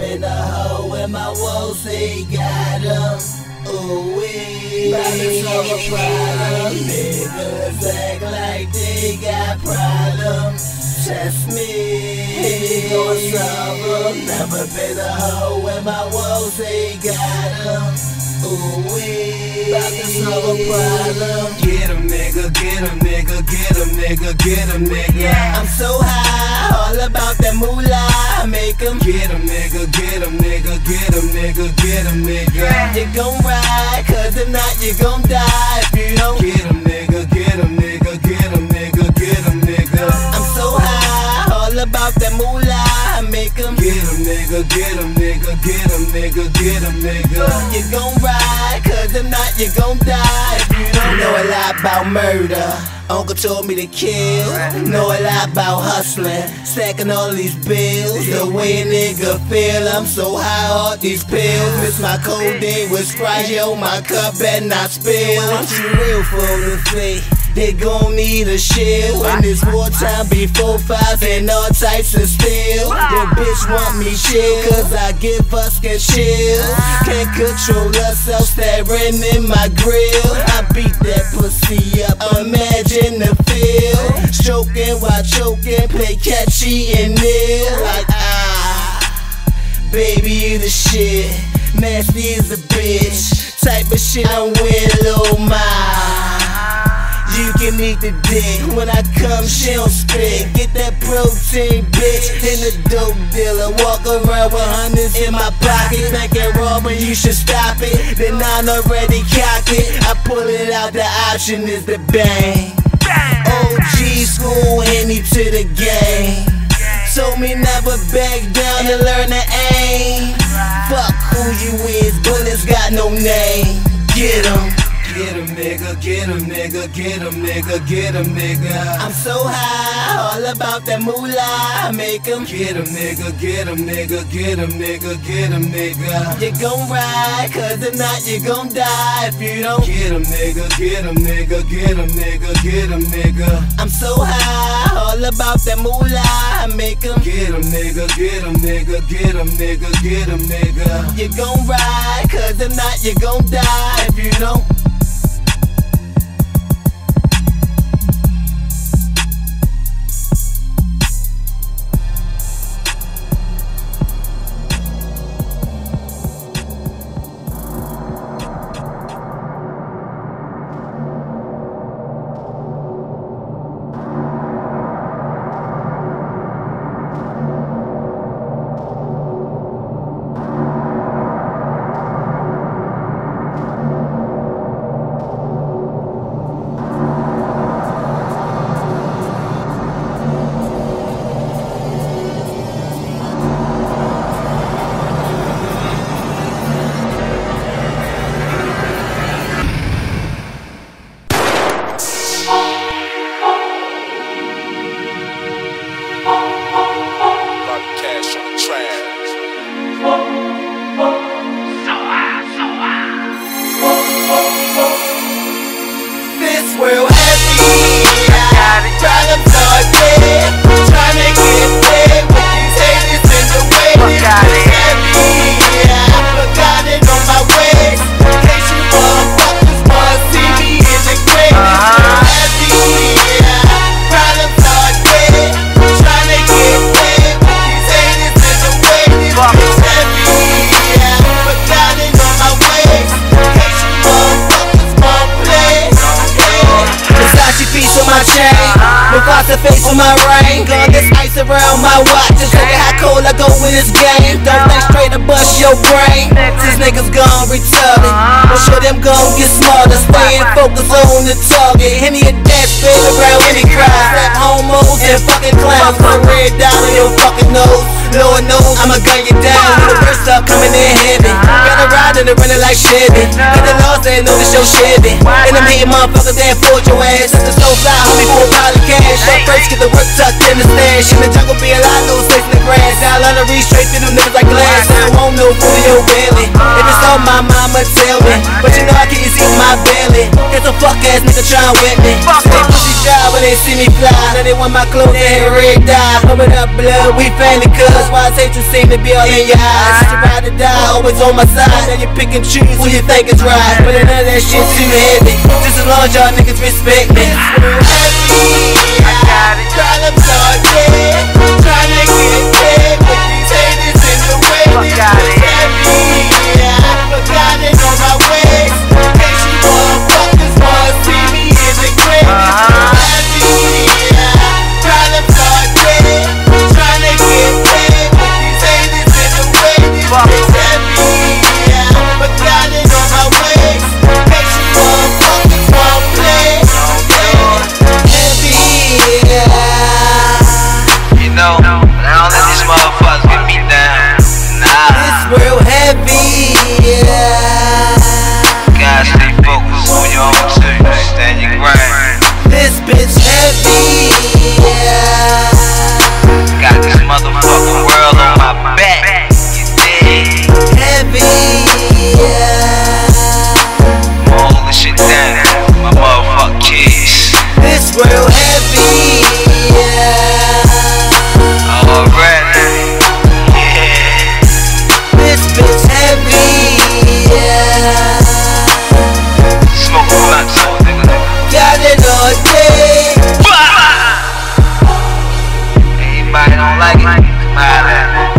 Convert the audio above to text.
been a hoe and my woes they got them. Ooh wee, solve a problem. Niggas act like they got problems. Test me, we gon' solve them. Never been a hoe and my woes they got them. Wee, about to solve a problem. Get 'em, nigga, get 'em, nigga, get 'em, nigga, get 'em, nigga. I'm so high, all about that moolah. Make 'em Get 'em, nigga, get 'em, nigga, get 'em, nigga, get 'em, nigga. You gon' ride, cause if not, you gon' die if you don't. Get 'em, nigga, get 'em, nigga, get 'em, nigga, get 'em, nigga. I'm so high, all about that moolah. Make 'em Get 'em, nigga, get 'em, nigga, get 'em, nigga, get 'em, nigga. You gon' ride, cause if not, you gon' die if you don't know a lot about murder. Uncle told me to kill. Know a lot about hustling, stacking all these bills. The way a nigga feel, I'm so high off these pills. Miss my codeine with Sprite, yo, my cup better not spill. I'm too real for the fake. They gon' need a shield when it's wartime before fives and all types of steel. The bitch want me chill, cause I give us can chill. Can't control herself staring in my grill. I beat that pussy up, imagine the feel. Stroking while choking, play catchy and ill. Like, ah, baby, you the shit. Nasty as a bitch. Type of shit I'm with, Lil Ma. You can eat the dick when I come, she don't spit. Get that protein, bitch. In the dope dealer, walk around with hundreds in my pocket. Thinking raw, but you should stop it. Then I'm already cock it. I pull it out, the option is the bang. OG school, any to the game. Told me never back down to learn to aim. Get 'em, nigga, get 'em, nigga, get 'em, nigga. I'm so high, all about that moolah. Make 'em Get 'em, nigga, get 'em, nigga, get 'em, nigga, get 'em, nigga. You gon' ride, cause if not, you gon' die if you don't. Get 'em, nigga, get 'em, nigga, get 'em, nigga, get 'em, nigga. I'm so high, all about that moolah. Make 'em Get 'em, nigga, get 'em, nigga, get 'em, nigga, get 'em, nigga. You gon' ride, cause if not, you gon' die if you don't. On my ring. Gun this ice around my watch. Just look at how cold I go in this game. Don't think straight to bust your brain. These niggas gone retarded. I'm sure them gon' get smarter. Staying focused on the target. Henny a dead spin around any crowd. Slap homos and fucking clowns. Put red down on your fucking nose. Lord knows I'ma gun you down. The first up coming in heavy. Gotta ride and running like Chevy. That know this your Chevy. And them hating motherfuckers that afford your ass. Just the slow fly, homie, a pile of cash. Up first, get the work tucked in the stash. In the jungle, be a lot loose, face in the grass. Now I learn to reach straight through them niggas like glass. I don't want no Julio belly. If it's on my mama, tell me. But you know I can easy my belly. Get the fuck ass nigga tryin' with me. They pussy job when they see me fly. Now they want my clothes, they hit red dye. Coming up blood, we family cuz. Why take you seem to be all in your eyes. You ride or die, always on my side. Now you pick and choose who you think is right. But none of that shit too heavy. Just as long as y'all niggas respect me. I got it. Problems started. Tryna yeah. gotta stay focused on your own Everybody don't like it.